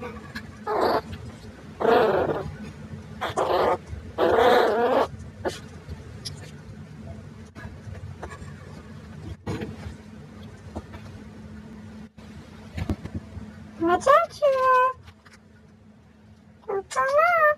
Thank Macakie. Ucana.